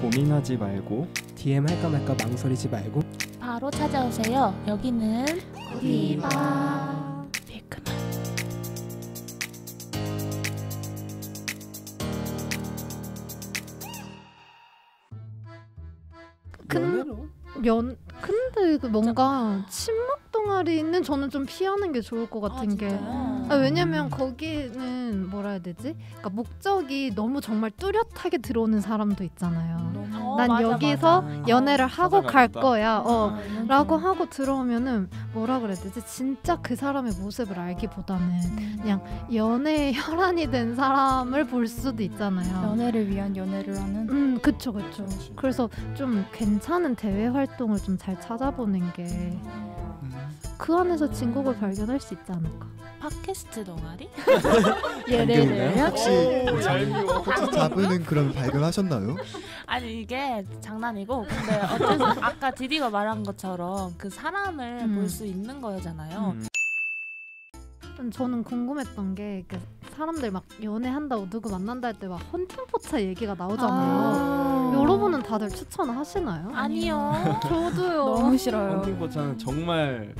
고민하지 말고 DM 할까 말까 망설이지 말고 바로 찾아오세요. 여기는 디바. 밀크만. 근- 연 근데 그 뭔가 침묵 동아리는 저는 좀 피하는 게 좋을 것 같은 게 아, 왜냐면 거기는 뭐라 해야 되지? 그러니까 목적이 너무 정말 뚜렷하게 들어오는 사람도 있잖아요. 어, 난 맞아, 여기서 맞아. 연애를 하고 갈 찾아가겠다. 거야. 어. 음, 라고 음. 하고 들어오면은 뭐라 그래야 되지? 진짜 그 사람의 모습을 알기보다는 그냥 연애의 혈안이 된 사람을 볼 수도 있잖아요. 연애를 위한 연애를 하는 음, 그쵸, 그쵸. 그래서 좀 괜찮은 대외 활동을 좀 잘 찾아보는 게 그 안에서 진국을 발견할 수 있지 않을까. 팟캐스트 동아리? 예를 혹시 혹시 잡으는 그런 발견하셨나요? 아니 이게 장난이고 근데 어쨌든 아까 디디가 말한 것처럼 그 사람을 음. 볼수 있는 거잖아요. 음, 음, 저는 궁금했던 게그 사람들 막 연애한다고 누구 만난다 할 때 막 헌팅 포차 얘기가 나오잖아요. 여러분은 다들 추천하시나요? 아니요. 저도요. 너무 싫어요. 헌팅 포차는 정말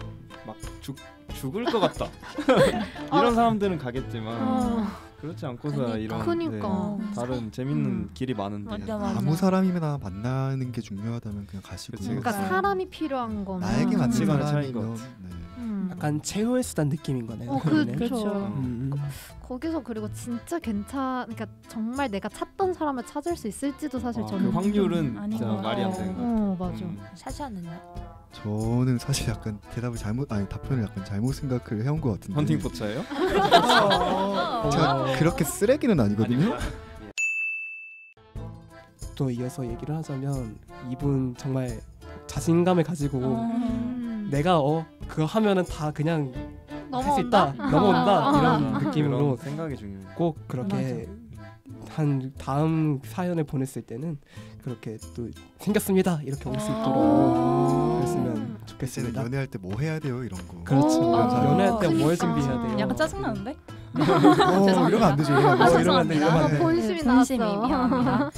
막 죽, 죽을 것 같다. 이런 사람들은 가겠지만 어, 그렇지 않고서 그니까. 이런 그니까. 네, 다른 재밌는 음. 길이 많은데 맞아, 맞아. 아무 사람이나 만나는 게 중요하다면 그냥 가시고 그치, 그러니까 네. 사람이 필요한 거면 나에게 맞는 사람이면. 네. 음. 약간 최후의 수단 느낌인 거네요. 어, 그러면은. 그렇죠. 음, 거 기서 그리고 진짜 괜찮, 그러니까 정말 내가 찾던 사람을 찾을 수 있을지도 사실 아, 저는 그 확률은 진짜 것 같아요. 말이 안 되는 것 같아. 어 맞아. 음. 샤샤는요? 저는 사실 약간 대답을 잘못 아니 답변을 약간 잘못 생각을 해온 것 같은데 헌팅 포차예요? 제가 그렇게 쓰레기는 아니거든요. 또 이어서 얘기를 하자면 이분 정말 자신감을 가지고 음. 내가 어 그거 하면은 다 그냥 할 수? 있다 넘어온다 이런 그런 느낌으로 생각이 중요해. 꼭 그렇게 한 다음 사연을 보냈을 때는 그렇게 또 생겼습니다 이렇게 올 수 있도록 오. 그랬으면 이제는 좋겠습니다. 연애할 때 뭐 해야 돼요 이런 거. 그렇죠. 오. 연애할 때 뭘. 준비해야 돼요? 약간 짜증 나는데? 어, 이러면 안 되죠. 이러면 안 어. 이러면 안 돼, 이러면 안 돼. 본심이 네, 본심이 나왔어. 미안합니다.